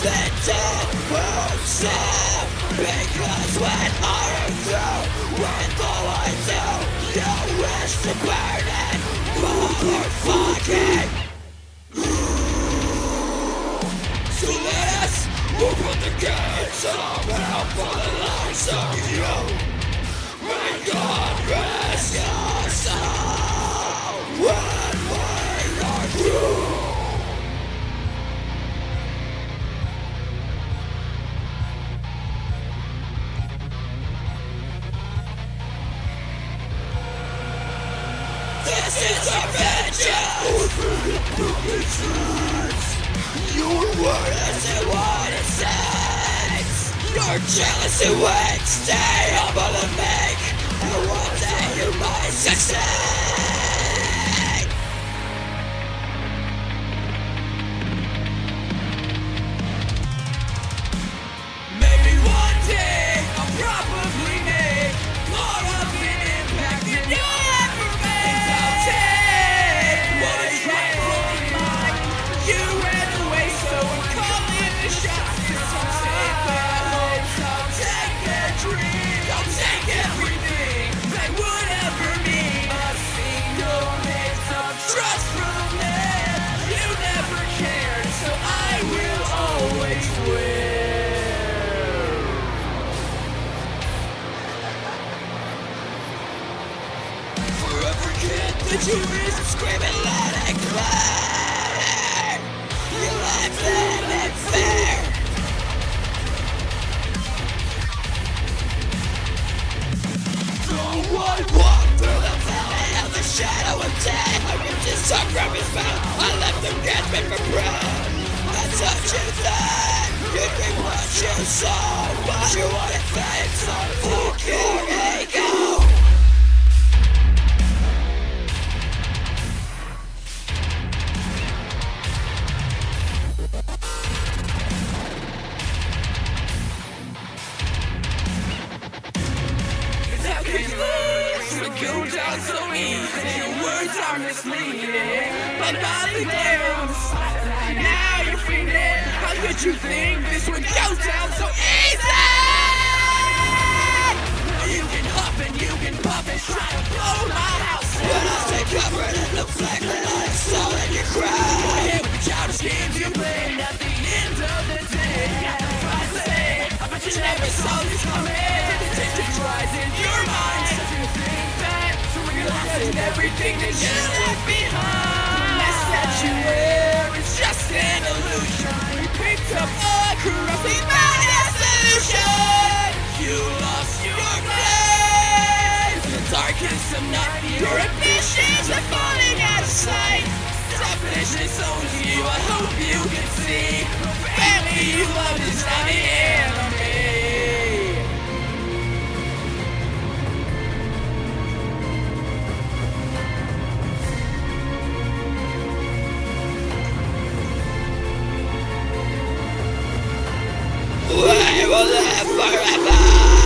Defeated will seem Because when I am through With all I do You wish to burn it Motherfucking So let us open the gates of hell For the lives of you. May God rest Is our vengeance! Your word isn't what it says! You're jealous stay humble and meek And one day you might succeed! Kid, the jury's screaming loud and clear. Your life then and fair. No one walked through the valley of the shadow of death. I ripped his tongue from his mouth. I left him gasping for breath. I touched you then. You gave what you saw. But you fame, so fuck We down so easy. Your words are misleading. My body down. Now you're feeling. How could you think this would go down so easy? You can huff and you can puff and try to blow my house. But I'll stay covered in the flame that I saw in your crowd. I hate the childish games you played. At the end of the day, I say, I bet you never saw this coming. Tension rise in realizing everything that you left behind. The mess that you wear is just an illusion. We picked up a corrupting bad solution. You lost your place. The darkness of night, your ambitions are falling out of sight. Selfishness owns you. I hope you will live forever.